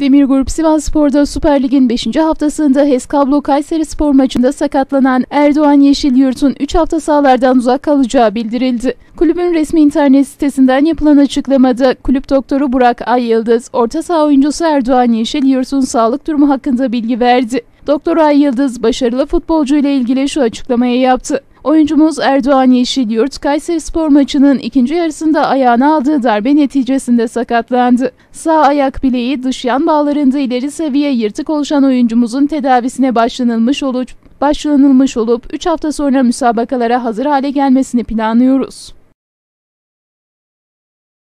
Demir Grup Sivas Spor'da Süper Lig'in 5. haftasında HES Kablo Kayseri Spor maçında sakatlanan Erdoğan Yeşilyurt'un 3 hafta sahalardan uzak kalacağı bildirildi. Kulübün resmi internet sitesinden yapılan açıklamada kulüp doktoru Burak Ay Yıldız, orta saha oyuncusu Erdoğan Yeşilyurt'un sağlık durumu hakkında bilgi verdi. Doktor Ay Yıldız başarılı futbolcu ile ilgili şu açıklamayı yaptı. Oyuncumuz Erdoğan Yeşilyurt, Kayseri Spor maçının ikinci yarısında ayağına aldığı darbe neticesinde sakatlandı. Sağ ayak bileği dış yan bağlarında ileri seviye yırtık oluşan oyuncumuzun tedavisine başlanılmış olup başlanılmış olup 3 hafta sonra müsabakalara hazır hale gelmesini planlıyoruz.